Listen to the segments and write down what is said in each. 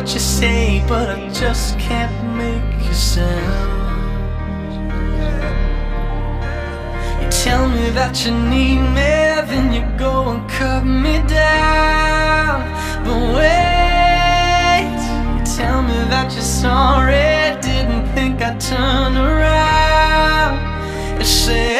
what you say, but I just can't make a sound. You tell me that you need me, then you go and cut me down. But wait, you tell me that you're sorry, didn't think I'd turn around. You say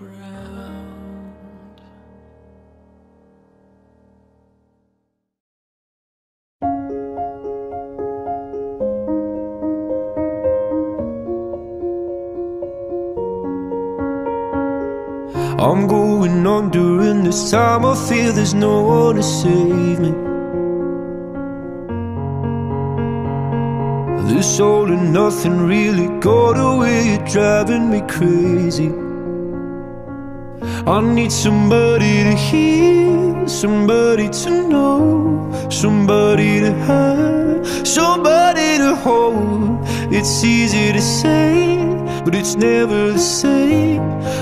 ground. I'm going on during this time. I feel there's no one to save me. This all and nothing really got away. You're driving me crazy. I need somebody to hear, somebody to know, somebody to have, somebody to hold. It's easy to say, but it's never the same.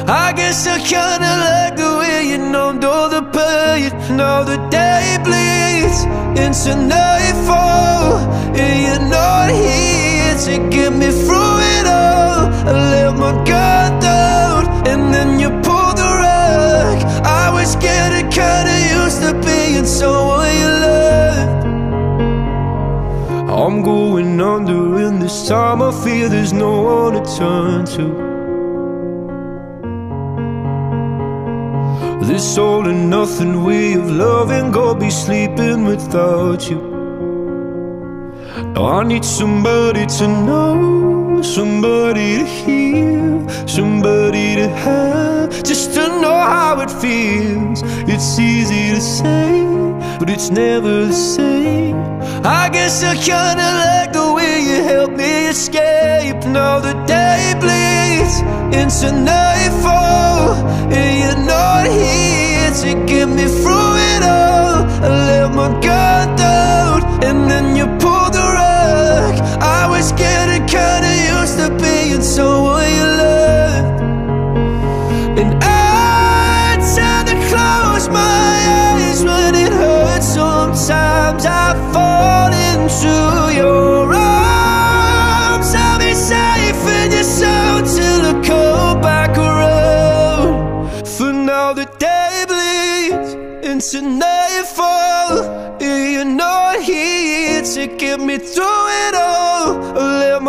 I guess I kinda like the way you numbed all the pain. Now the day bleeds into nightfall, and you're not here to get me through it all. I let my guard was getting kinda used to being someone you loved. I'm going under, and this time I feel there's no one to turn to. This all and nothing way of loving, go be sleeping without you. Now I need somebody to know, somebody to hear, somebody to have, just to know how it feels. It's easy to say, but it's never the same. I guess I kinda like the way you help me escape. Now the day bleeds into nightfall, and you're not here to get me through it all. I let my guard down, and then you just getting kinda used to being someone you loved. And I tend to close my eyes when it hurts. Sometimes I fall into your arms. I'll be safe in your soul till I come back around. For now the day bleeds into nightfall. You're not here to get me through it all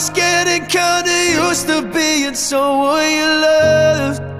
was getting kinda used to being someone you loved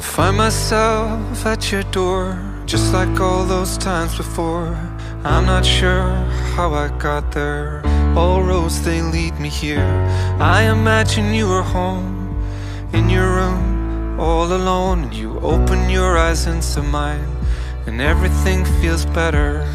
I find myself at your door Just like all those times before. I'm not sure how I got there. All roads they lead me here. I imagine you were home In your room, all alone. And you open your eyes into mine And everything feels better.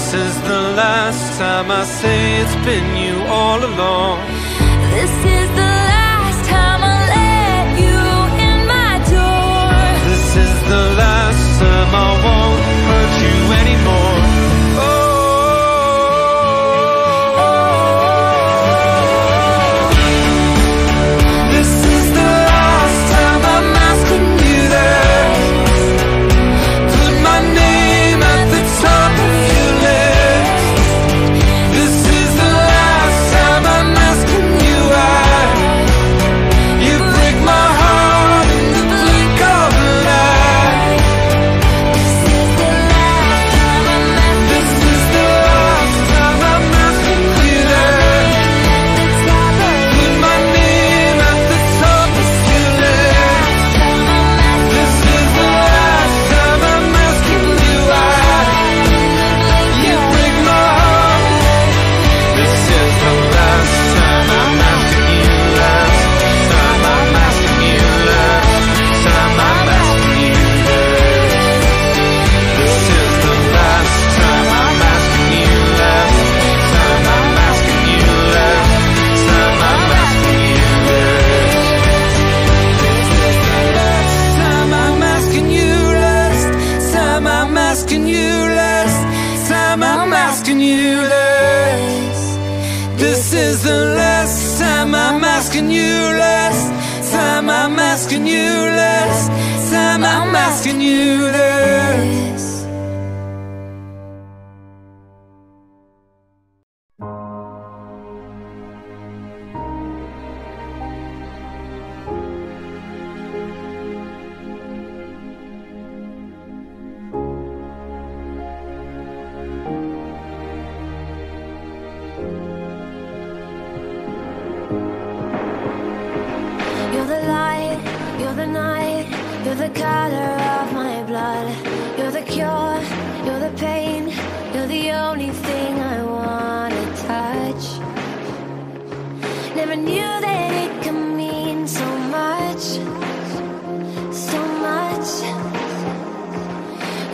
This is the last time I say it's been you all along. This is the last time I let you in my door. This is the last time I want.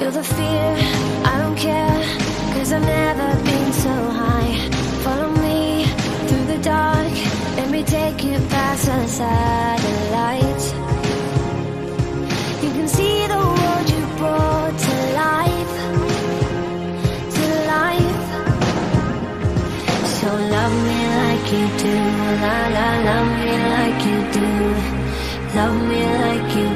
Feel the fear, I don't care, cause I've never been so high. Follow me through the dark, let me take you past the satellites. You can see the world you brought to life, to life. So love me like you do, la la, love me like you do, love me like you do.